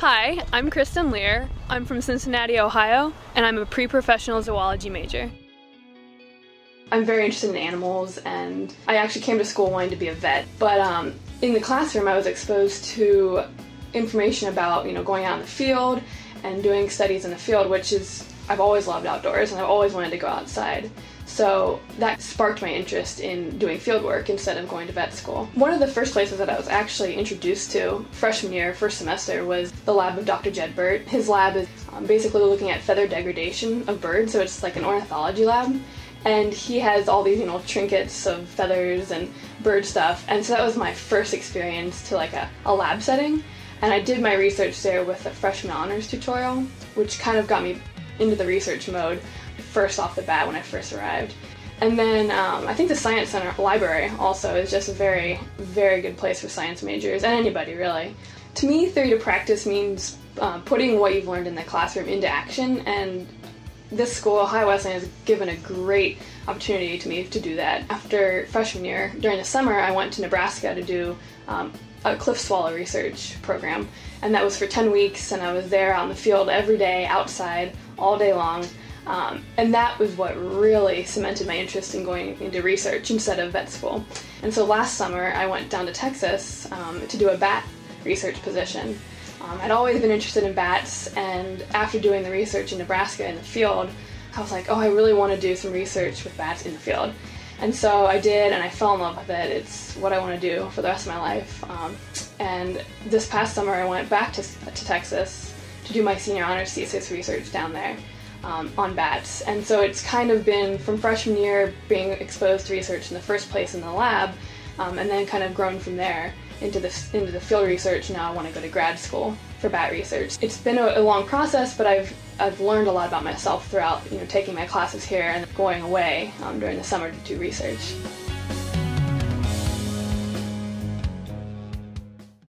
Hi, I'm Kristen Lear. I'm from Cincinnati, Ohio, and I'm a pre-professional zoology major. I'm very interested in animals, and I actually came to school wanting to be a vet. But um, in the classroom, I was exposed to information about, you know, going out in the field and doing studies in the field, which is I've always loved outdoors and I've always wanted to go outside. So that sparked my interest in doing field work instead of going to vet school. One of the first places that I was actually introduced to freshman year, first semester, was the lab of Dr. Jed Burtt. His lab is um, basically looking at feather degradation of birds, so it's like an ornithology lab. And he has all these, you know, trinkets of feathers and bird stuff. And so that was my first experience to like a, a lab setting. And I did my research there with a freshman honors tutorial, which kind of got me into the research mode first off the bat when I first arrived. And then um, I think the Science Center Library also is just a very, very good place for science majors and anybody really. To me, theory to practice means uh, putting what you've learned in the classroom into action, and this school, Ohio Wesleyan, has given a great opportunity to me to do that. After freshman year, during the summer, I went to Nebraska to do um, a cliff swallow research program, and that was for 10 weeks, and I was there on the field every day, outside, all day long. Um, and that was what really cemented my interest in going into research instead of vet school. And so last summer I went down to Texas um, to do a bat research position. Um, I'd always been interested in bats, and after doing the research in Nebraska in the field, I was like, oh, I really want to do some research with bats in the field. And so I did, and I fell in love with it. It's what I want to do for the rest of my life. Um, and this past summer, I went back to, to Texas to do my senior honors thesis research down there um, on bats. And so it's kind of been from freshman year being exposed to research in the first place in the lab, um, and then kind of grown from there into the, into the field research. Now I want to go to grad school for bat research. It's been a, a, long process, but I've I've learned a lot about myself throughout you know taking my classes here and going away um, during the summer to do research.